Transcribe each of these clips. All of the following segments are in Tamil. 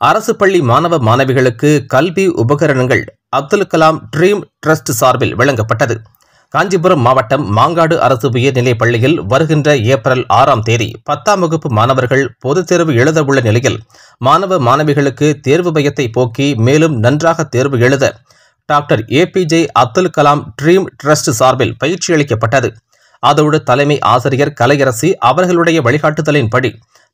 அரசு பள்ளி மாணவ மாணவிகளுக்கு கல்வி உபகரணங்கள் அப்துல் கலாம் ட்ரீம் ட்ரஸ்ட் சார்பில் வழங்கப்பட்டது. காஞ்சிபுரம் மாவட்டம் மாங்காடு அரசு உயர்நிலைப் பள்ளியில் வருகின்ற ஏப்ரல் ஆறாம் தேதி பத்தாம் வகுப்பு மாணவர்கள் பொதுத் தேர்வு எழுத உள்ள நிலையில் மாணவ மாணவிகளுக்கு தேர்வு பயத்தை போக்கி மேலும் நன்றாக தேர்வு எழுத doctor A P J Abdul Kalam dream trust சார்பில் பயிற்சி அளிக்கப்பட்டது. அதோடு தலைமை ஆசிரியர் கலையரசி அவர்களுடைய வழிகாட்டுதலின்படி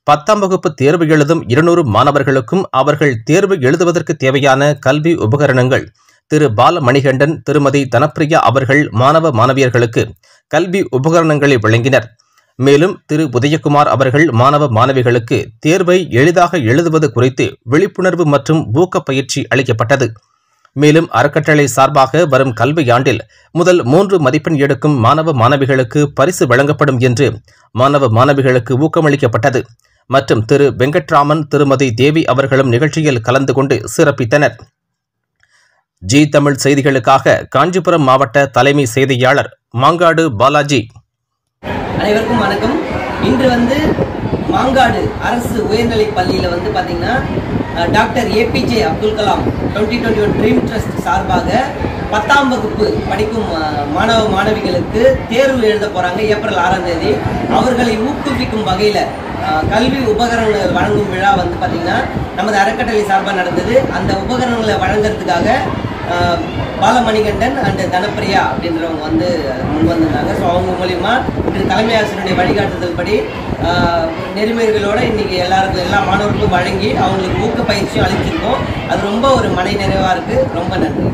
பத்தாம் வகுப்பு தேர்வு எழுதும் இருநூறு மாணவர்களுக்கும் அவர்கள் தேர்வு எழுதுவதற்கு தேவையான கல்வி உபகரணங்கள் திரு பாலமணிகண்டன் திருமதி தனப்பிரியா அவர்கள் மாணவ மாணவியர்களுக்கு கல்வி உபகரணங்களை வழங்கினர். மேலும் திரு உதயகுமார் அவர்கள் மாணவ மாணவிகளுக்கு தேர்வை எளிதாக எழுதுவது குறித்து விழிப்புணர்வு மற்றும் ஊக்க பயிற்சி அளிக்கப்பட்டது. மேலும் அறக்கட்டளை சார்பாக வரும் கல்வியாண்டில் முதல் மூன்று மதிப்பெண் எடுக்கும் மாணவ மாணவிகளுக்கு பரிசு வழங்கப்படும் என்று மாணவ மாணவிகளுக்கு ஊக்கமளிக்கப்பட்டது. மற்றும் திரு வெங்கட்ராமன் திருமதி தேவி அவர்களும் நிகழ்ச்சியில் கலந்து கொண்டு சிறப்பித்தனர். ஜி தமிழ் செய்திகளுக்காக காஞ்சிபுரம் மாவட்ட தலைமை செய்தியாளர் மாங்காடு பாலாஜி. அனைவருக்கும் வணக்கம். இன்று வந்து மாங்காடு அரசு உயர்நிலைப் பள்ளியில் வந்து பார்த்தீங்கன்னா doctor A P J Abdul Kalam twenty twenty one dream trust சார்பாக பத்தாம் வகுப்பு படிக்கும் மாணவ மாணவிகளுக்கு தேர்வு எழுத போகிறாங்க ஏப்ரல் ஆறாம் தேதி. அவர்களை ஊக்குவிக்கும் வகையில் கல்வி உபகரணங்கள் வழங்கும் விழா வந்து பார்த்திங்கன்னா நமது அறக்கட்டளை சார்பாக நடந்தது. அந்த உபகரணங்களை வழங்குறதுக்காக பாலமணிகண்டன் அண்ட் தனப்பிரியா அப்படின்றவங்க வந்து முன் வந்திருந்தாங்க. ஸோ அவங்க மூலிமா இன்று தலைமை ஆசிரியருடைய வழிகாட்டுதல் படி ஆஹ் இன்னைக்கு எல்லாருக்கும் எல்லா மாணவர்களுக்கும் வழங்கி அவங்களுக்கு ஊக்க பயிற்சியும் அளிச்சிருக்கோம். அது ரொம்ப ஒரு மனை நிறைவாக இருக்குது ரொம்ப நன்றி.